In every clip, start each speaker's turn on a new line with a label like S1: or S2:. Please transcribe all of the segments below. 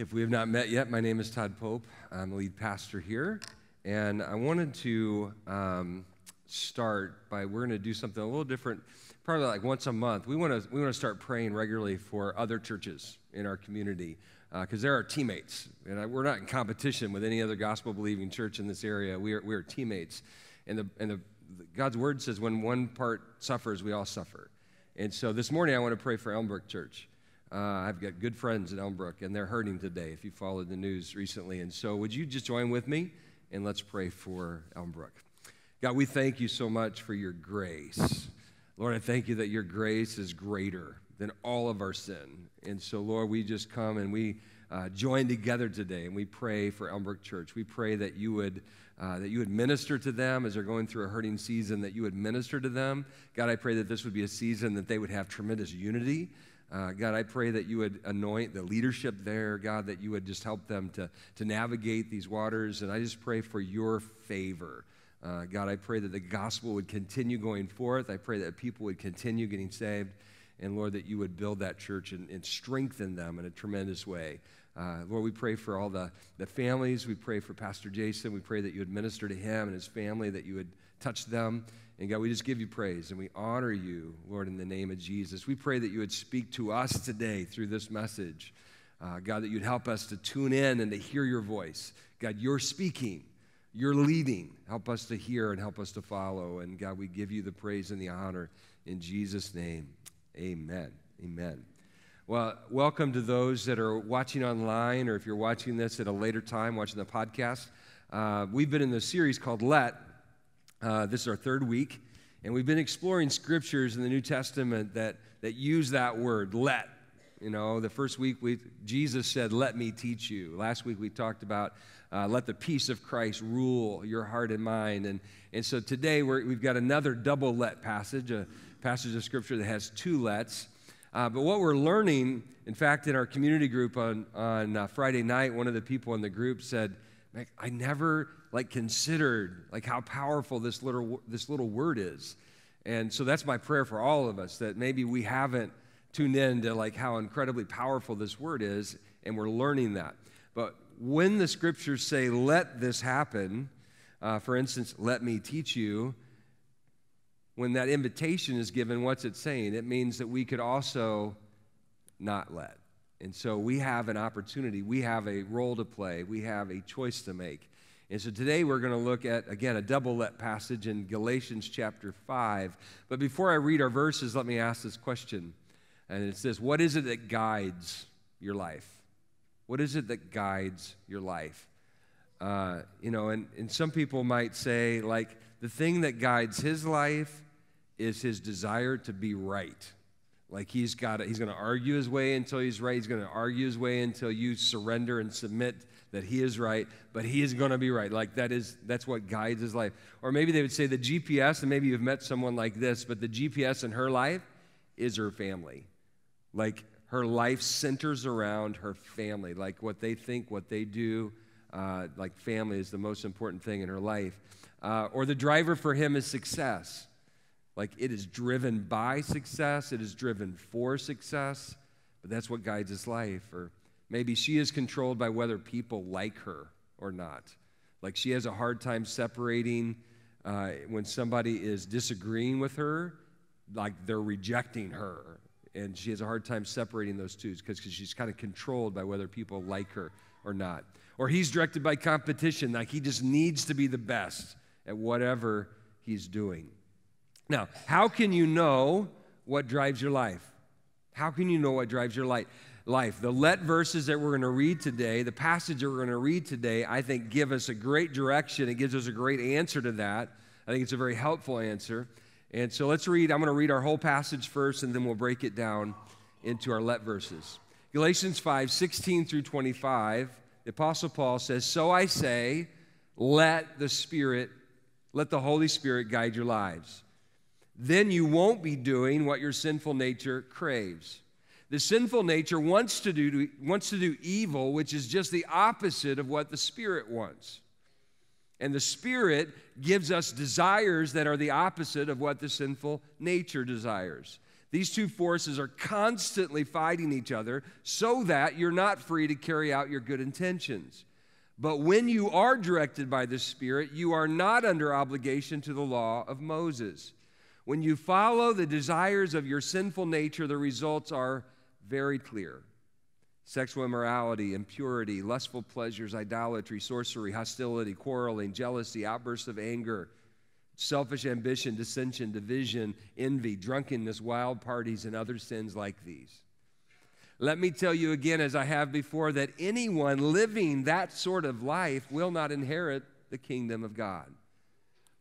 S1: If we have not met yet, my name is Todd Pope. I'm the lead pastor here. And I wanted to um, start by we're going to do something a little different, probably like once a month. We want to we want to start praying regularly for other churches in our community because uh, they're our teammates, and I, we're not in competition with any other gospel-believing church in this area. We are we are teammates, and the and the, the God's word says when one part suffers, we all suffer. And so this morning I want to pray for Elmbrook Church. Uh, I've got good friends in Elmbrook, and they're hurting today if you followed the news recently. And so, would you just join with me and let's pray for Elmbrook? God, we thank you so much for your grace. Lord, I thank you that your grace is greater than all of our sin. And so, Lord, we just come and we uh, join together today and we pray for Elmbrook Church. We pray that you would uh, that you would minister to them as they're going through a hurting season. That you would minister to them, God. I pray that this would be a season that they would have tremendous unity uh, God, I pray that you would anoint the leadership there, God, that you would just help them to, to navigate these waters. And I just pray for your favor. Uh, God, I pray that the gospel would continue going forth. I pray that people would continue getting saved. And Lord, that you would build that church and, and strengthen them in a tremendous way. Uh, Lord, we pray for all the, the families. We pray for Pastor Jason. We pray that you would minister to him and his family, that you would touch them. And God, we just give you praise and we honor you, Lord, in the name of Jesus. We pray that you would speak to us today through this message. Uh, God, that you'd help us to tune in and to hear your voice. God, you're speaking, you're leading. Help us to hear and help us to follow. And God, we give you the praise and the honor in Jesus' name. Amen. Amen. Well, welcome to those that are watching online, or if you're watching this at a later time, watching the podcast. Uh, we've been in the series called Let, uh, this is our third week, and we've been exploring scriptures in the New Testament that, that use that word, let. You know, the first week we Jesus said, "Let me teach you." Last week we talked about, uh, "Let the peace of Christ rule your heart and mind." And and so today we have got another double let passage, a passage of scripture that has two lets. Uh, but what we're learning, in fact, in our community group on on uh, Friday night, one of the people in the group said like, I never like considered like how powerful this little this little word is. And so that's my prayer for all of us that maybe we haven't tuned in to like how incredibly powerful this word is and we're learning that. But when the scriptures say, let this happen, uh, for instance, let me teach you, when that invitation is given, what's it saying? It means that we could also not let. And so we have an opportunity, we have a role to play, we have a choice to make. And so today we're going to look at, again, a double let passage in Galatians chapter 5. But before I read our verses, let me ask this question. And it's this What is it that guides your life? What is it that guides your life? Uh, you know, and, and some people might say, like, the thing that guides his life is his desire to be right. Like he's got he's going to argue his way until he's right. He's going to argue his way until you surrender and submit that he is right, but he is going to be right. Like that is that's what guides his life. Or maybe they would say the GPS and maybe you've met someone like this, but the GPS in her life is her family. Like her life centers around her family, like what they think, what they do, uh, like family is the most important thing in her life. Uh, or the driver for him is success. Like it is driven by success, it is driven for success, but that's what guides his life. Or maybe she is controlled by whether people like her or not. Like she has a hard time separating uh, when somebody is disagreeing with her, like they're rejecting her. And she has a hard time separating those two because she's kind of controlled by whether people like her or not. Or he's directed by competition, like he just needs to be the best at whatever he's doing. Now, how can you know what drives your life? How can you know what drives your life? Life. The let verses that we're going to read today, the passage that we're going to read today, I think give us a great direction. It gives us a great answer to that. I think it's a very helpful answer. And so let's read. I'm going to read our whole passage first, and then we'll break it down into our let verses. Galatians 5 16 through 25, the Apostle Paul says, So I say, let the Spirit, let the Holy Spirit guide your lives then you won't be doing what your sinful nature craves. The sinful nature wants to do, wants to do evil, which is just the opposite of what the Spirit wants. And the Spirit gives us desires that are the opposite of what the sinful nature desires. These two forces are constantly fighting each other so that you're not free to carry out your good intentions. But when you are directed by the Spirit, you are not under obligation to the law of Moses. When you follow the desires of your sinful nature, the results are very clear sexual immorality, impurity, lustful pleasures, idolatry, sorcery, hostility, quarreling, jealousy, outbursts of anger, selfish ambition, dissension, division, envy, drunkenness, wild parties, and other sins like these. Let me tell you again, as I have before, that anyone living that sort of life will not inherit the kingdom of God.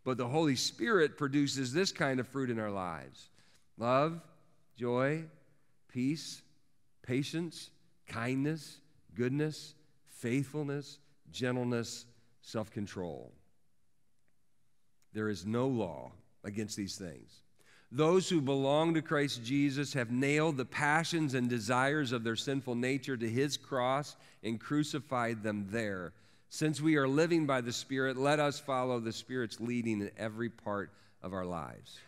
S1: But the Holy Spirit produces this kind of fruit in our lives love, joy, peace, patience, kindness, goodness, faithfulness, gentleness, self control. There is no law against these things. Those who belong to Christ Jesus have nailed the passions and desires of their sinful nature to his cross and crucified them there. Since we are living by the Spirit, let us follow the Spirit's leading in every part of our lives.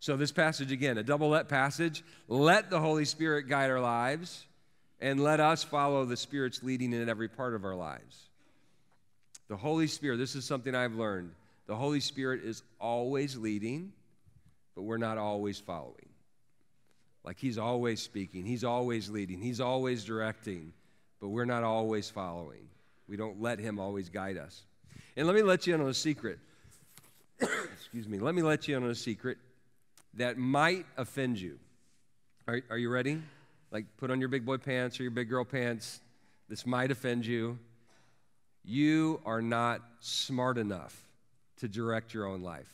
S1: So, this passage again, a double let passage. Let the Holy Spirit guide our lives, and let us follow the Spirit's leading in every part of our lives. The Holy Spirit, this is something I've learned. The Holy Spirit is always leading, but we're not always following. Like He's always speaking, He's always leading, He's always directing, but we're not always following. We don't let Him always guide us. And let me let you in on a secret. Excuse me. Let me let you in on a secret that might offend you. Are, are you ready? Like, put on your big boy pants or your big girl pants. This might offend you. You are not smart enough to direct your own life.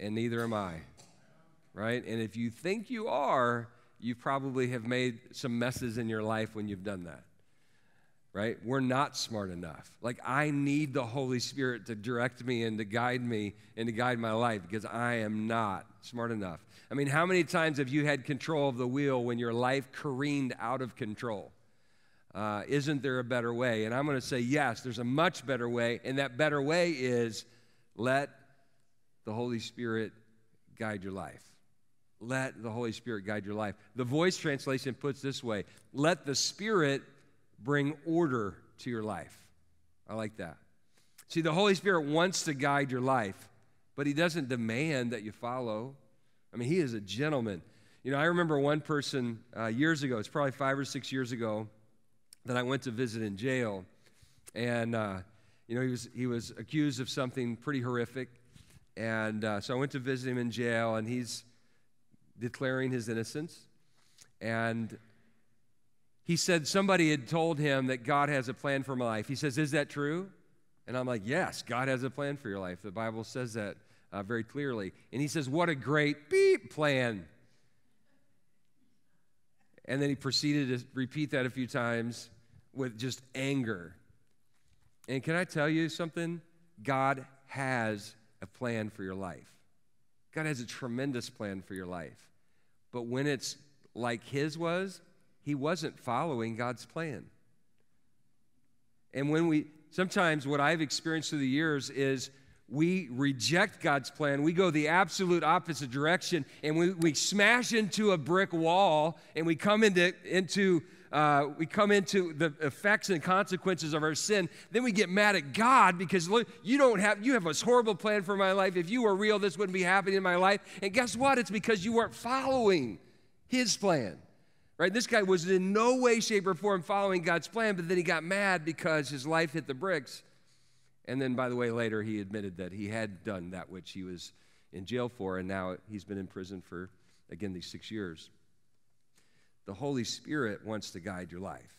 S1: And neither am I. Right? And if you think you are, you probably have made some messes in your life when you've done that right? We're not smart enough. Like, I need the Holy Spirit to direct me and to guide me and to guide my life because I am not smart enough. I mean, how many times have you had control of the wheel when your life careened out of control? Uh, isn't there a better way? And I'm going to say, yes, there's a much better way. And that better way is let the Holy Spirit guide your life. Let the Holy Spirit guide your life. The voice translation puts this way let the Spirit bring order to your life. I like that. See, the Holy Spirit wants to guide your life, but He doesn't demand that you follow. I mean, He is a gentleman. You know, I remember one person uh, years ago, it's probably five or six years ago, that I went to visit in jail. And, uh, you know, he was, he was accused of something pretty horrific. And uh, so I went to visit him in jail, and he's declaring his innocence. And he said somebody had told him that God has a plan for my life. He says, Is that true? And I'm like, Yes, God has a plan for your life. The Bible says that uh, very clearly. And he says, What a great beep plan. And then he proceeded to repeat that a few times with just anger. And can I tell you something? God has a plan for your life. God has a tremendous plan for your life. But when it's like his was, he wasn't following God's plan. And when we, sometimes what I've experienced through the years is we reject God's plan. We go the absolute opposite direction and we, we smash into a brick wall and we come into, into uh, we come into the effects and consequences of our sin. Then we get mad at God because look, you don't have you have this horrible plan for my life. If you were real, this wouldn't be happening in my life. And guess what? It's because you weren't following His plan. Right? This guy was in no way, shape, or form following God's plan, but then he got mad because his life hit the bricks. And then, by the way, later he admitted that he had done that which he was in jail for, and now he's been in prison for, again, these six years. The Holy Spirit wants to guide your life,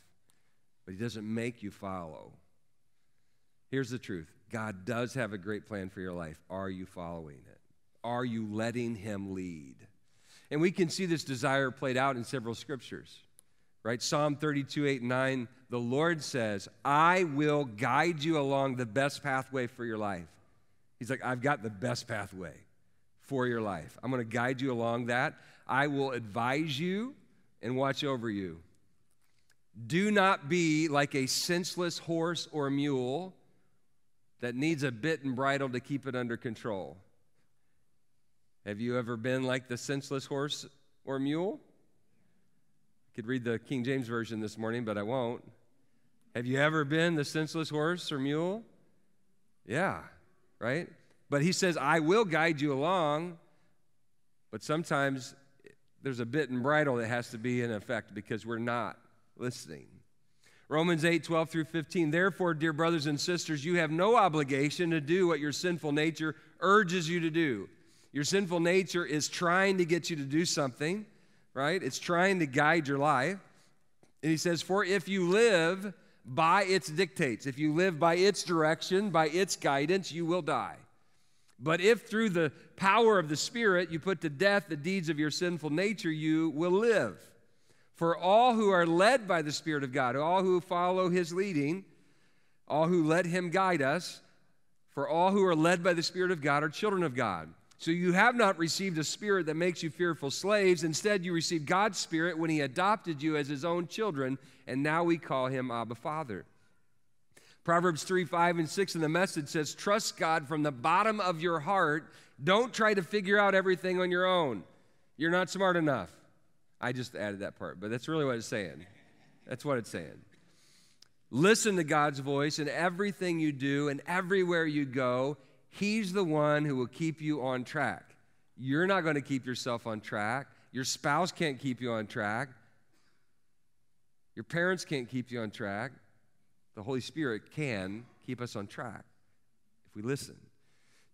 S1: but he doesn't make you follow. Here's the truth God does have a great plan for your life. Are you following it? Are you letting him lead? And we can see this desire played out in several scriptures, right? Psalm 32, 8, 9, the Lord says, I will guide you along the best pathway for your life. He's like, I've got the best pathway for your life. I'm going to guide you along that. I will advise you and watch over you. Do not be like a senseless horse or mule that needs a bit and bridle to keep it under control. Have you ever been like the senseless horse or mule? I could read the King James Version this morning, but I won't. Have you ever been the senseless horse or mule? Yeah, right? But he says, I will guide you along, but sometimes there's a bit and bridle that has to be in effect because we're not listening. Romans 8, 12 through 15. Therefore, dear brothers and sisters, you have no obligation to do what your sinful nature urges you to do. Your sinful nature is trying to get you to do something, right? It's trying to guide your life. And he says, For if you live by its dictates, if you live by its direction, by its guidance, you will die. But if through the power of the Spirit you put to death the deeds of your sinful nature, you will live. For all who are led by the Spirit of God, all who follow his leading, all who let him guide us, for all who are led by the Spirit of God are children of God. So you have not received a spirit that makes you fearful slaves. Instead, you received God's spirit when he adopted you as his own children, and now we call him Abba Father. Proverbs 3, 5, and 6 in the message says, Trust God from the bottom of your heart. Don't try to figure out everything on your own. You're not smart enough. I just added that part, but that's really what it's saying. That's what it's saying. Listen to God's voice in everything you do and everywhere you go, He's the one who will keep you on track. You're not going to keep yourself on track. Your spouse can't keep you on track. Your parents can't keep you on track. The Holy Spirit can keep us on track if we listen.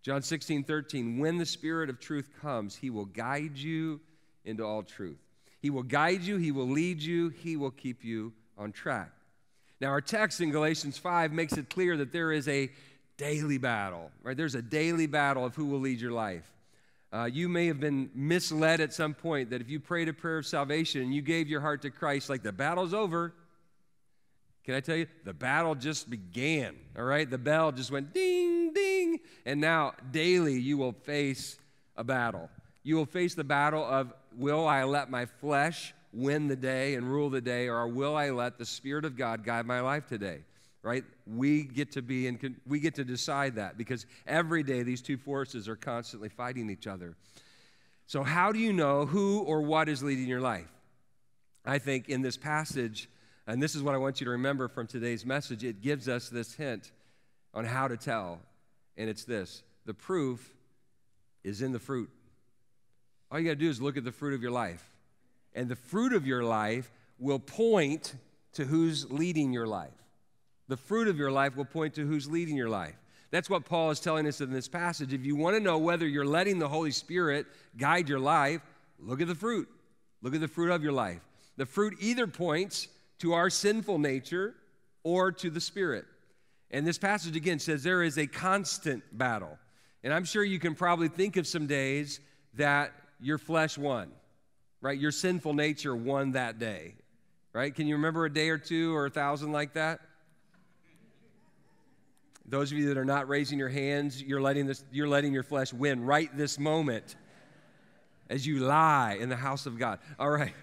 S1: John 16, 13, when the Spirit of truth comes, he will guide you into all truth. He will guide you, he will lead you, he will keep you on track. Now, our text in Galatians 5 makes it clear that there is a daily battle, right? There's a daily battle of who will lead your life. Uh, you may have been misled at some point that if you prayed a prayer of salvation and you gave your heart to Christ, like the battle's over. Can I tell you? The battle just began, all right? The bell just went ding, ding. And now daily you will face a battle. You will face the battle of will I let my flesh win the day and rule the day, or will I let the Spirit of God guide my life today? right? We get to be and we get to decide that because every day these two forces are constantly fighting each other. So how do you know who or what is leading your life? I think in this passage, and this is what I want you to remember from today's message, it gives us this hint on how to tell, and it's this: the proof is in the fruit. All you got to do is look at the fruit of your life. And the fruit of your life will point to who's leading your life. The fruit of your life will point to who's leading your life. That's what Paul is telling us in this passage. If you want to know whether you're letting the Holy Spirit guide your life, look at the fruit. Look at the fruit of your life. The fruit either points to our sinful nature or to the Spirit. And this passage again says there is a constant battle. And I'm sure you can probably think of some days that your flesh won, right? Your sinful nature won that day, right? Can you remember a day or two or a thousand like that? Those of you that are not raising your hands, you're letting, this, you're letting your flesh win right this moment as you lie in the house of God. All right.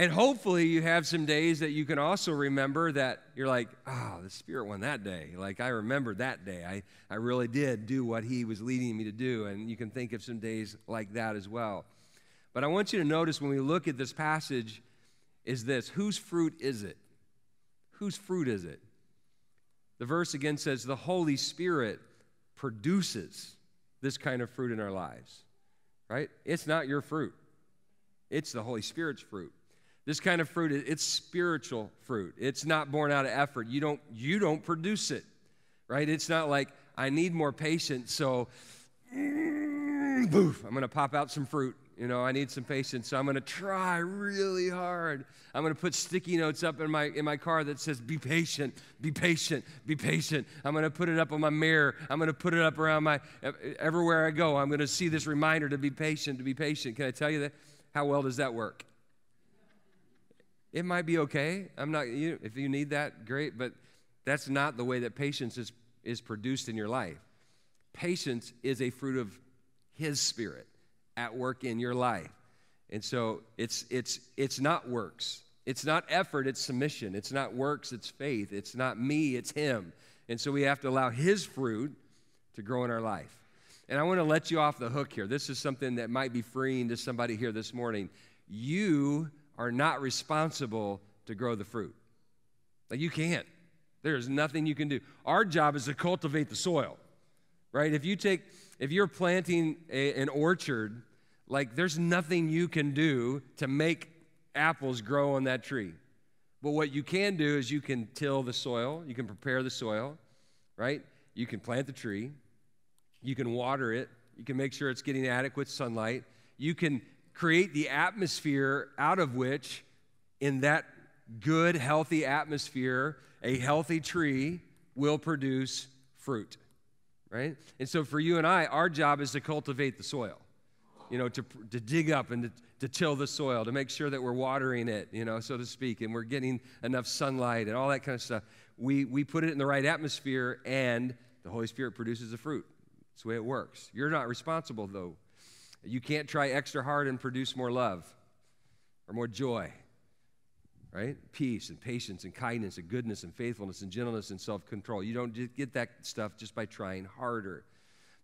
S1: And hopefully, you have some days that you can also remember that you're like, oh, the Spirit won that day. Like, I remember that day. I, I really did do what He was leading me to do. And you can think of some days like that as well. But I want you to notice when we look at this passage, is this whose fruit is it? Whose fruit is it? The verse again says the Holy Spirit produces this kind of fruit in our lives, right? It's not your fruit, it's the Holy Spirit's fruit. This kind of fruit, it's spiritual fruit. It's not born out of effort. You don't, you don't produce it, right? It's not like, I need more patience, so poof, mm, I'm going to pop out some fruit. You know, I need some patience, so I'm going to try really hard. I'm going to put sticky notes up in my in my car that says "Be patient, be patient, be patient." I'm going to put it up on my mirror. I'm going to put it up around my everywhere I go. I'm going to see this reminder to be patient, to be patient. Can I tell you that? How well does that work? It might be okay. I'm not. You, if you need that, great. But that's not the way that patience is is produced in your life. Patience is a fruit of His Spirit at work in your life. And so it's it's it's not works. It's not effort, it's submission. It's not works, it's faith. It's not me, it's him. And so we have to allow his fruit to grow in our life. And I want to let you off the hook here. This is something that might be freeing to somebody here this morning. You are not responsible to grow the fruit. Like you can't. There's nothing you can do. Our job is to cultivate the soil. Right? If you take if you're planting a, an orchard like, there's nothing you can do to make apples grow on that tree. But what you can do is you can till the soil, you can prepare the soil, right? You can plant the tree, you can water it, you can make sure it's getting adequate sunlight, you can create the atmosphere out of which, in that good, healthy atmosphere, a healthy tree will produce fruit, right? And so for you and I, our job is to cultivate the soil you know, to, to dig up and to, to till the soil, to make sure that we're watering it, you know, so to speak, and we're getting enough sunlight and all that kind of stuff. We, we put it in the right atmosphere, and the Holy Spirit produces the fruit. That's the way it works. You're not responsible, though. You can't try extra hard and produce more love or more joy, right? Peace and patience and kindness and goodness and faithfulness and gentleness and self control. You don't get that stuff just by trying harder.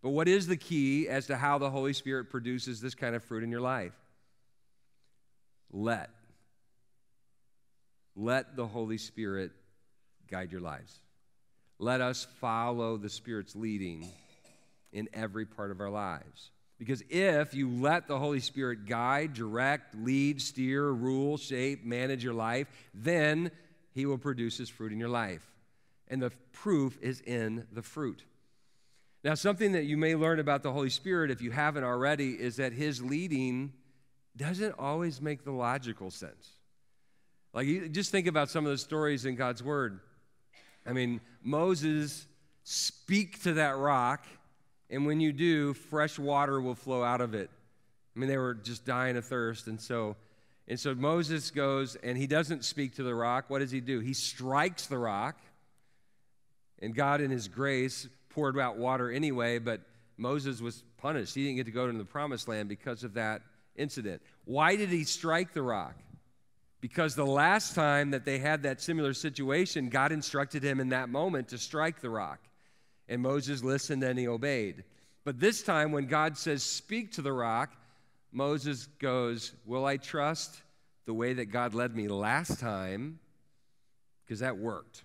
S1: But what is the key as to how the Holy Spirit produces this kind of fruit in your life? Let. Let the Holy Spirit guide your lives. Let us follow the Spirit's leading in every part of our lives. Because if you let the Holy Spirit guide, direct, lead, steer, rule, shape, manage your life, then He will produce His fruit in your life. And the proof is in the fruit. Now, something that you may learn about the Holy Spirit, if you haven't already, is that his leading doesn't always make the logical sense. Like, just think about some of the stories in God's Word. I mean, Moses, speak to that rock, and when you do, fresh water will flow out of it. I mean, they were just dying of thirst, and so. And so Moses goes and he doesn't speak to the rock. What does he do? He strikes the rock. And God, in his grace, poured out water anyway, but Moses was punished. He didn't get to go to the promised land because of that incident. Why did he strike the rock? Because the last time that they had that similar situation, God instructed him in that moment to strike the rock. And Moses listened and he obeyed. But this time, when God says, Speak to the rock, Moses goes, Will I trust the way that God led me last time? Because that worked.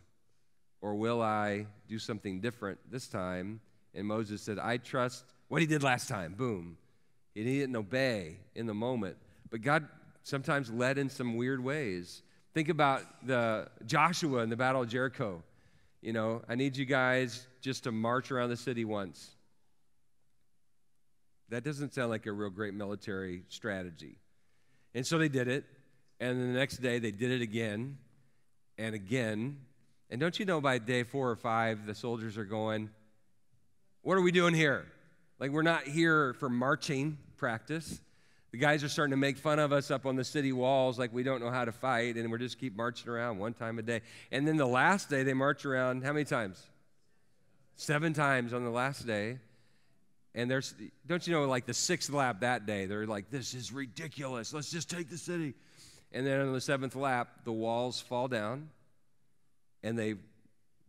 S1: Or will I do something different this time? And Moses said, I trust what he did last time. Boom. And he didn't obey in the moment. But God sometimes led in some weird ways. Think about the Joshua in the Battle of Jericho. You know, I need you guys just to march around the city once. That doesn't sound like a real great military strategy. And so they did it. And the next day they did it again and again and don't you know by day four or five, the soldiers are going, What are we doing here? Like, we're not here for marching practice. The guys are starting to make fun of us up on the city walls, like we don't know how to fight, and we're just keep marching around one time a day. And then the last day, they march around how many times? Seven times on the last day. And there's, don't you know, like the sixth lap that day, they're like, this is ridiculous. Let's just take the city. And then on the seventh lap, the walls fall down and they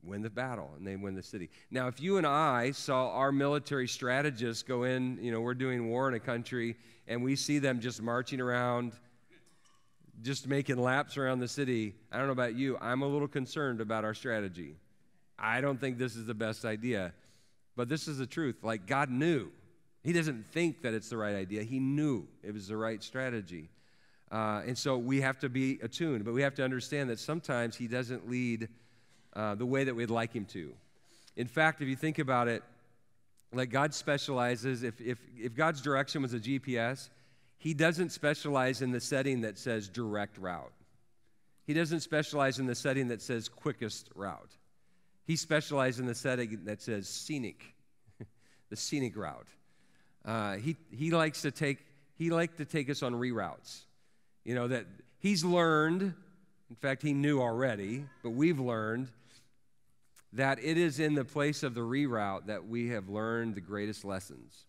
S1: win the battle and they win the city. Now, if you and I saw our military strategists go in, you know, we're doing war in a country, and we see them just marching around, just making laps around the city, I don't know about you, I'm a little concerned about our strategy. I don't think this is the best idea. But this is the truth. Like, God knew. He doesn't think that it's the right idea. He knew it was the right strategy. Uh, and so we have to be attuned, but we have to understand that sometimes he doesn't lead uh, the way that we'd like him to. In fact, if you think about it, like God specializes, if, if, if God's direction was a GPS, he doesn't specialize in the setting that says direct route. He doesn't specialize in the setting that says quickest route. He specializes in the setting that says scenic, the scenic route. Uh, he, he likes to take he liked to take us on reroutes. You know, that he's learned, in fact, he knew already, but we've learned that it is in the place of the reroute that we have learned the greatest lessons.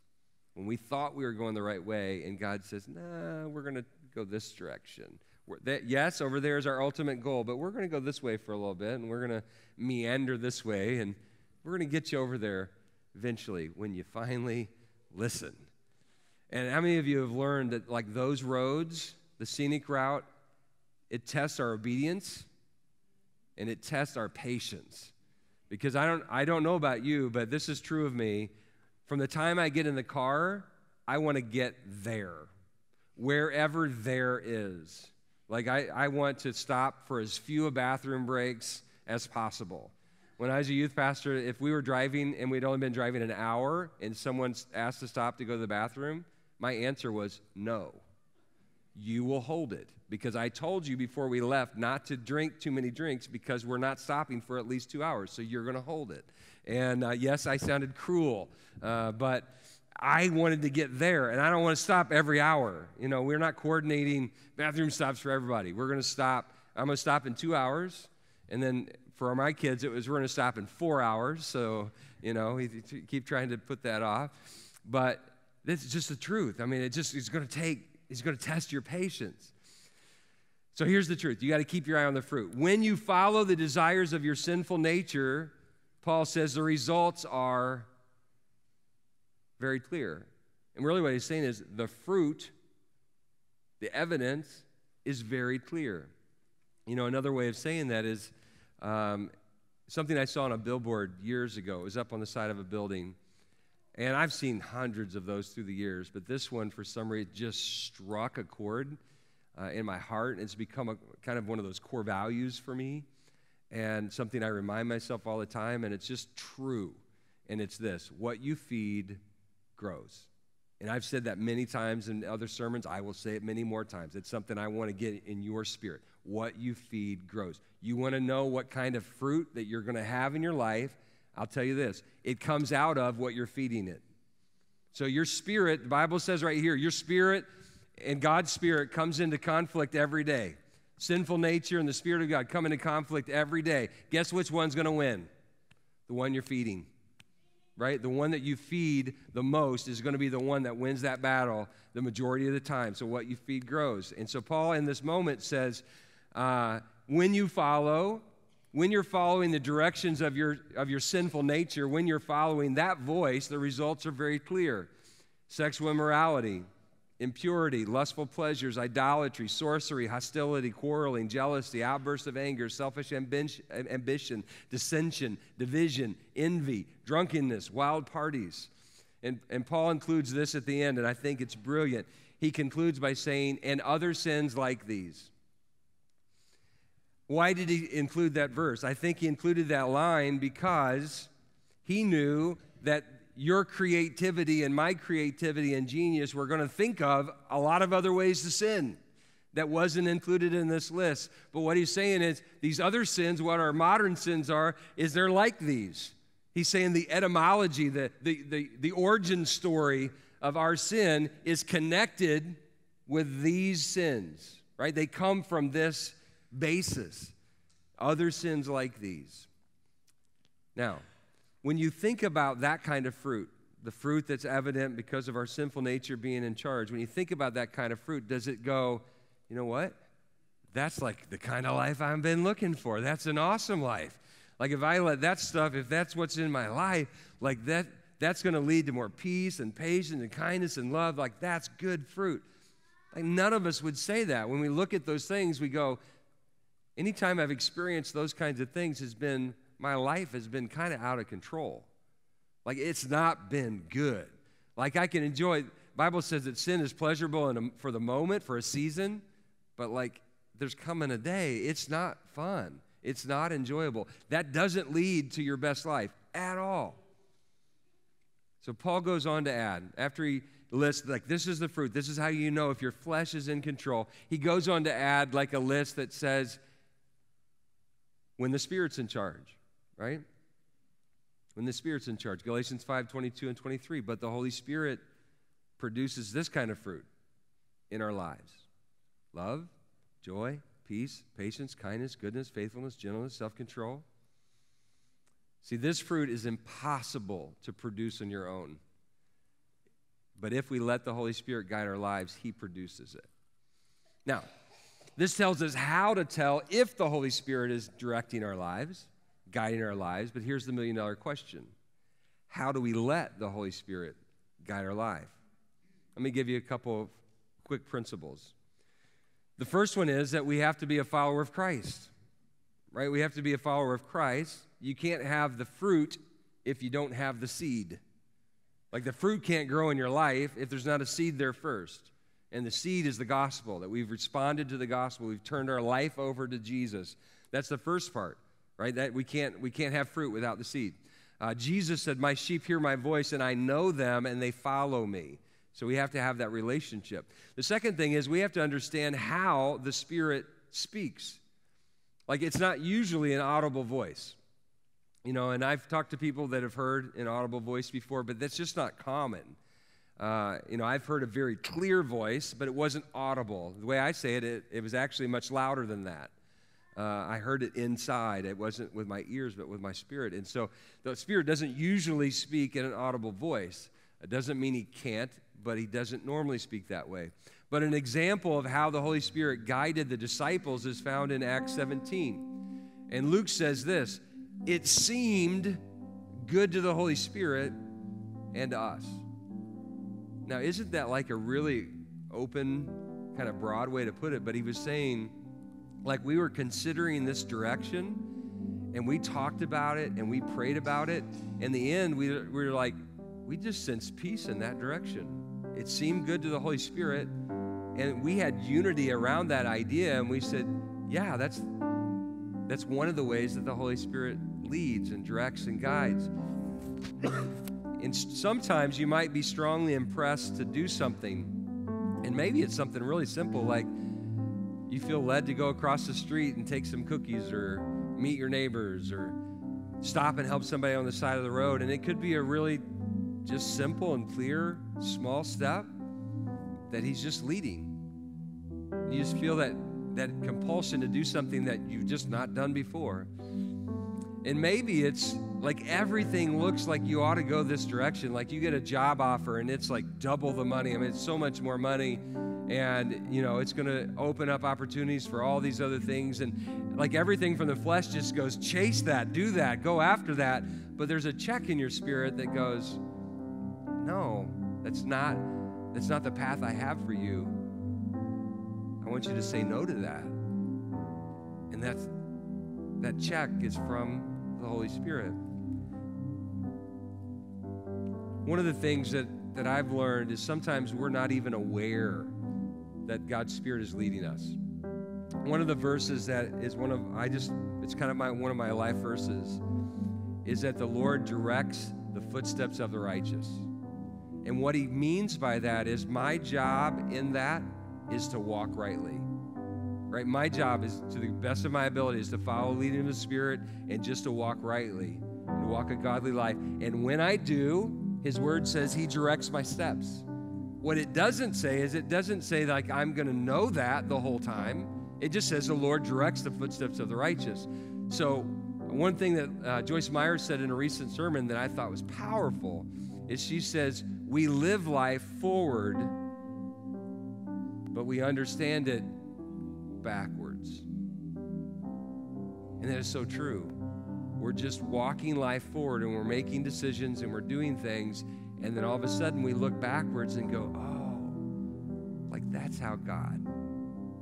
S1: When we thought we were going the right way, and God says, nah, we're going to go this direction. That, yes, over there is our ultimate goal, but we're going to go this way for a little bit, and we're going to meander this way, and we're going to get you over there eventually when you finally listen. And how many of you have learned that, like, those roads the scenic route, it tests our obedience and it tests our patience. Because I don't, I don't know about you, but this is true of me. From the time I get in the car, I want to get there, wherever there is. Like, I, I want to stop for as few bathroom breaks as possible. When I was a youth pastor, if we were driving and we'd only been driving an hour and someone asked to stop to go to the bathroom, my answer was no you will hold it. Because I told you before we left not to drink too many drinks because we're not stopping for at least two hours. So you're going to hold it. And uh, yes, I sounded cruel, uh, but I wanted to get there and I don't want to stop every hour. You know, we're not coordinating bathroom stops for everybody. We're going to stop. I'm going to stop in two hours. And then for my kids, it was we're going to stop in four hours. So, you know, we keep trying to put that off. But this is just the truth. I mean, it just is going to take He's going to test your patience. So here's the truth you got to keep your eye on the fruit. When you follow the desires of your sinful nature, Paul says the results are very clear. And really, what he's saying is the fruit, the evidence, is very clear. You know, another way of saying that is um, something I saw on a billboard years ago. It was up on the side of a building. And I've seen hundreds of those through the years, but this one, for some reason, just struck a chord uh, in my heart. It's become a, kind of one of those core values for me and something I remind myself all the time, and it's just true. And it's this what you feed grows. And I've said that many times in other sermons. I will say it many more times. It's something I want to get in your spirit. What you feed grows. You want to know what kind of fruit that you're going to have in your life I'll tell you this it comes out of what you're feeding it. So your spirit, the Bible says right here, your spirit and God's spirit comes into conflict every day. Sinful nature and the spirit of God come into conflict every day. Guess which one's going to win? The one you're feeding. Right? The one that you feed the most is going to be the one that wins that battle the majority of the time. So what you feed grows. And so Paul in this moment says, uh, when you follow when you're following the directions of your, of your sinful nature, when you're following that voice, the results are very clear sexual immorality, impurity, lustful pleasures, idolatry, sorcery, hostility, quarreling, jealousy, outbursts of anger, selfish ambition, dissension, division, envy, drunkenness, wild parties. And, and Paul includes this at the end, and I think it's brilliant. He concludes by saying, and other sins like these. Why did he include that verse? I think he included that line because he knew that your creativity and my creativity and genius were going to think of a lot of other ways to sin that wasn't included in this list. But what he's saying is these other sins, what our modern sins are, is they're like these. He's saying the etymology, the, the, the, the origin story of our sin is connected with these sins, right? They come from this basis. Other sins like these. Now, when you think about that kind of fruit, the fruit that's evident because of our sinful nature being in charge, when you think about that kind of fruit, does it go, you know what? That's like the kind of life I've been looking for. That's an awesome life. Like if I let that stuff, if that's what's in my life, like that that's going to lead to more peace and patience and kindness and love. Like that's good fruit. Like none of us would say that. When we look at those things, we go, Anytime I've experienced those kinds of things has been my life has been kind of out of control. Like it's not been good. Like I can enjoy Bible says that sin is pleasurable a, for the moment, for a season, but like there's coming a day it's not fun. It's not enjoyable. That doesn't lead to your best life at all. So Paul goes on to add after he lists like this is the fruit, this is how you know if your flesh is in control. He goes on to add like a list that says when the Spirit's in charge, right? When the Spirit's in charge. Galatians 5 22 and 23. But the Holy Spirit produces this kind of fruit in our lives love, joy, peace, patience, kindness, goodness, faithfulness, gentleness, self control. See, this fruit is impossible to produce on your own. But if we let the Holy Spirit guide our lives, He produces it. Now, this tells us how to tell if the Holy Spirit is directing our lives, guiding our lives. But here's the million dollar question How do we let the Holy Spirit guide our life? Let me give you a couple of quick principles. The first one is that we have to be a follower of Christ, right? We have to be a follower of Christ. You can't have the fruit if you don't have the seed. Like the fruit can't grow in your life if there's not a seed there first. And the seed is the gospel, that we've responded to the gospel. We've turned our life over to Jesus. That's the first part, right? That we can't, we can't have fruit without the seed. Uh, Jesus said, My sheep hear my voice, and I know them, and they follow me. So we have to have that relationship. The second thing is we have to understand how the Spirit speaks. Like it's not usually an audible voice. You know, and I've talked to people that have heard an audible voice before, but that's just not common. Uh, you know, I've heard a very clear voice, but it wasn't audible. The way I say it, it, it was actually much louder than that. Uh, I heard it inside. It wasn't with my ears, but with my spirit. And so the spirit doesn't usually speak in an audible voice. It doesn't mean he can't, but he doesn't normally speak that way. But an example of how the Holy Spirit guided the disciples is found in Acts 17. And Luke says this it seemed good to the Holy Spirit and to us. Now, isn't that like a really open, kind of broad way to put it? But he was saying, like, we were considering this direction and we talked about it and we prayed about it. In the end, we, we were like, we just sensed peace in that direction. It seemed good to the Holy Spirit. And we had unity around that idea. And we said, yeah, that's, that's one of the ways that the Holy Spirit leads and directs and guides. And sometimes you might be strongly impressed to do something. And maybe it's something really simple, like you feel led to go across the street and take some cookies or meet your neighbors or stop and help somebody on the side of the road. And it could be a really just simple and clear, small step that He's just leading. You just feel that, that compulsion to do something that you've just not done before. And maybe it's like everything looks like you ought to go this direction. Like you get a job offer and it's like double the money. I mean, it's so much more money. And, you know, it's going to open up opportunities for all these other things. And like everything from the flesh just goes, chase that, do that, go after that. But there's a check in your spirit that goes, no, that's not, that's not the path I have for you. I want you to say no to that. And that's, that check is from the Holy Spirit. One of the things that, that I've learned is sometimes we're not even aware that God's Spirit is leading us. One of the verses that is one of I just it's kind of my one of my life verses is that the Lord directs the footsteps of the righteous. And what he means by that is my job in that is to walk rightly right? My job is, to the best of my ability, is to follow leading of the Spirit and just to walk rightly and walk a godly life. And when I do, His Word says He directs my steps. What it doesn't say is it doesn't say like I'm going to know that the whole time. It just says the Lord directs the footsteps of the righteous. So one thing that uh, Joyce Meyer said in a recent sermon that I thought was powerful is she says we live life forward, but we understand it backwards. And that is so true. We're just walking life forward and we're making decisions and we're doing things. And then all of a sudden we look backwards and go, oh, like that's how God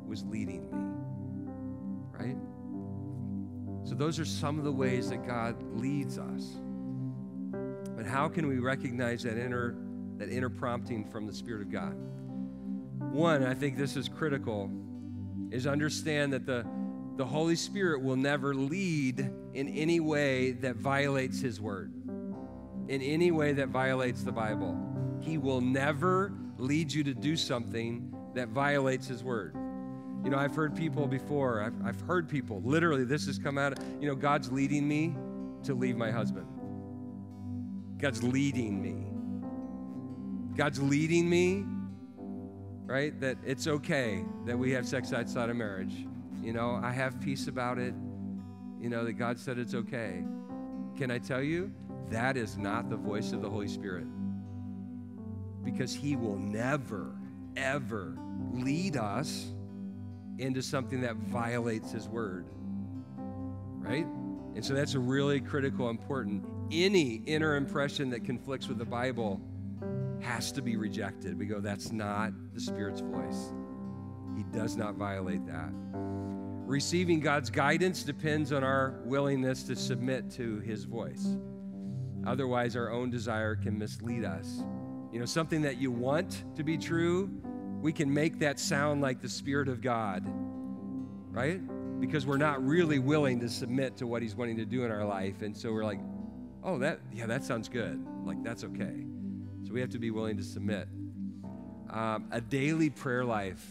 S1: was leading me. Right? So those are some of the ways that God leads us. But how can we recognize that inner that inner prompting from the Spirit of God? One, I think this is critical is understand that the, the Holy Spirit will never lead in any way that violates His word, in any way that violates the Bible. He will never lead you to do something that violates His word. You know, I've heard people before, I've, I've heard people, literally, this has come out, you know, God's leading me to leave my husband. God's leading me. God's leading me right? That it's okay that we have sex outside of marriage. You know, I have peace about it. You know, that God said it's okay. Can I tell you? That is not the voice of the Holy Spirit. Because He will never, ever lead us into something that violates His word, right? And so that's really critical, important. Any inner impression that conflicts with the Bible has to be rejected. We go, that's not the Spirit's voice. He does not violate that. Receiving God's guidance depends on our willingness to submit to His voice. Otherwise, our own desire can mislead us. You know, something that you want to be true, we can make that sound like the Spirit of God, right? Because we're not really willing to submit to what He's wanting to do in our life. And so we're like, oh, that, yeah, that sounds good. Like, that's okay. So we have to be willing to submit. Um, a daily prayer life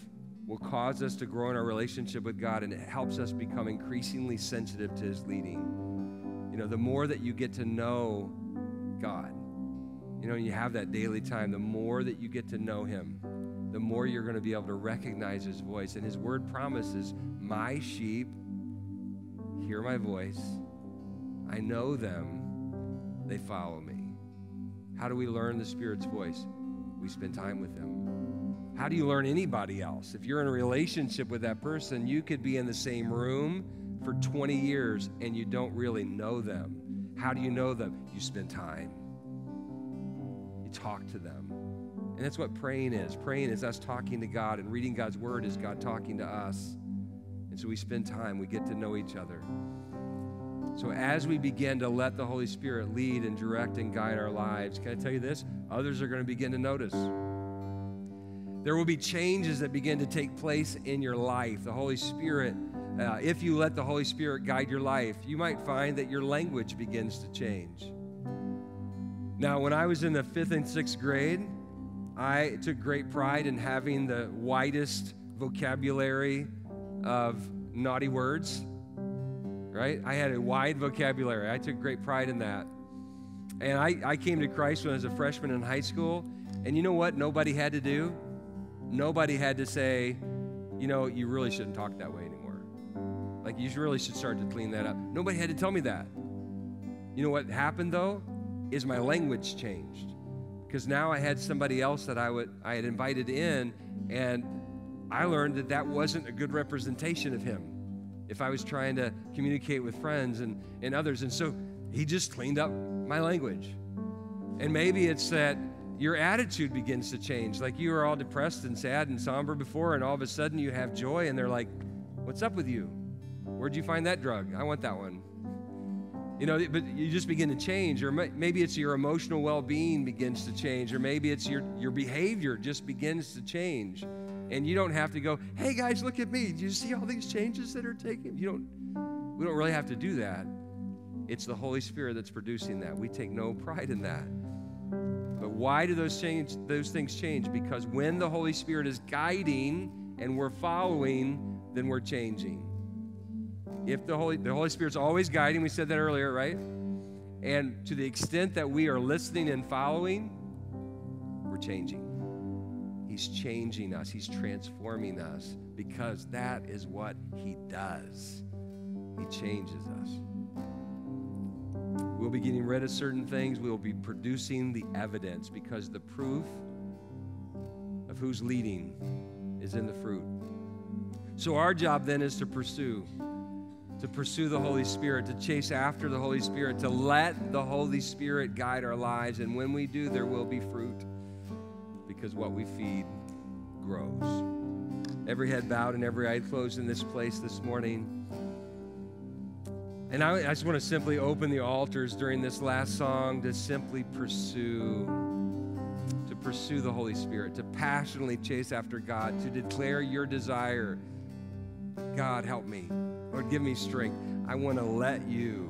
S1: will cause us to grow in our relationship with God and it helps us become increasingly sensitive to His leading. You know, the more that you get to know God, you know, and you have that daily time, the more that you get to know Him, the more you're going to be able to recognize His voice. And His word promises, My sheep hear my voice, I know them, they follow me. How do we learn the Spirit's voice? We spend time with them. How do you learn anybody else? If you're in a relationship with that person, you could be in the same room for 20 years and you don't really know them. How do you know them? You spend time, you talk to them. And that's what praying is. Praying is us talking to God, and reading God's word is God talking to us. And so we spend time, we get to know each other. So, as we begin to let the Holy Spirit lead and direct and guide our lives, can I tell you this? Others are going to begin to notice. There will be changes that begin to take place in your life. The Holy Spirit, uh, if you let the Holy Spirit guide your life, you might find that your language begins to change. Now, when I was in the fifth and sixth grade, I took great pride in having the widest vocabulary of naughty words right? I had a wide vocabulary. I took great pride in that. And I, I came to Christ when I was a freshman in high school. And you know what nobody had to do? Nobody had to say, you know, you really shouldn't talk that way anymore. Like, you really should start to clean that up. Nobody had to tell me that. You know what happened though? Is my language changed. Because now I had somebody else that I, would, I had invited in, and I learned that that wasn't a good representation of him if I was trying to communicate with friends and, and others. And so he just cleaned up my language. And maybe it's that your attitude begins to change. Like you were all depressed and sad and somber before, and all of a sudden you have joy, and they're like, What's up with you? Where'd you find that drug? I want that one. You know, but you just begin to change, or maybe it's your emotional well being begins to change, or maybe it's your, your behavior just begins to change. And you don't have to go, hey guys, look at me. Do you see all these changes that are taking? You don't, we don't really have to do that. It's the Holy Spirit that's producing that. We take no pride in that. But why do those change those things change? Because when the Holy Spirit is guiding and we're following, then we're changing. If the Holy the Holy Spirit's always guiding, we said that earlier, right? And to the extent that we are listening and following, we're changing. He's changing us, He's transforming us because that is what He does. He changes us. We'll be getting rid of certain things, we'll be producing the evidence because the proof of who's leading is in the fruit. So, our job then is to pursue to pursue the Holy Spirit, to chase after the Holy Spirit, to let the Holy Spirit guide our lives. And when we do, there will be fruit because what we feed grows. Every head bowed and every eye closed in this place this morning. And I, I just want to simply open the altars during this last song to simply pursue, to pursue the Holy Spirit, to passionately chase after God, to declare your desire. God, help me. Lord, give me strength. I want to let you.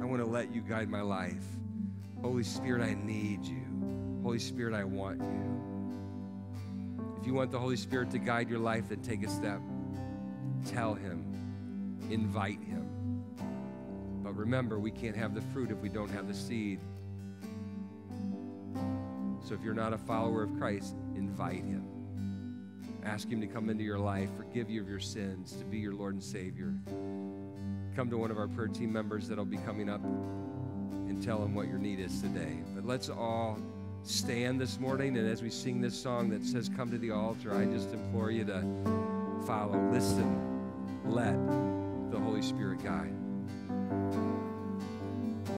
S1: I want to let you guide my life. Holy Spirit, I need you. Holy Spirit, I want you. If you want the Holy Spirit to guide your life, then take a step. Tell Him, invite Him. But remember, we can't have the fruit if we don't have the seed. So if you're not a follower of Christ, invite Him. Ask Him to come into your life, forgive you of your sins, to be your Lord and Savior. Come to one of our prayer team members that'll be coming up and tell them what your need is today. But let's all stand this morning. And as we sing this song that says, Come to the altar, I just implore you to follow, listen, let the Holy Spirit guide.